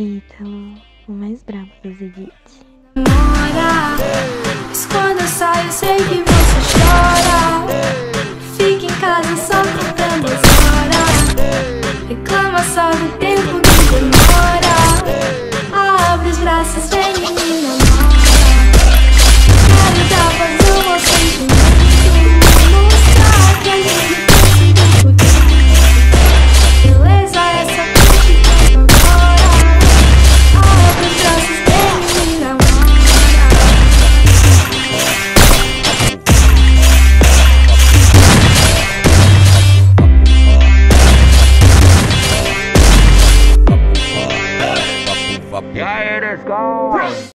Então, o mais brabo das edites. Mora, mas quando eu saio sei que você chora. Fica em casa só contando as horas. Reclama só do tempo que demora. Abre os braços, vem menina. up. Yeah, it is go!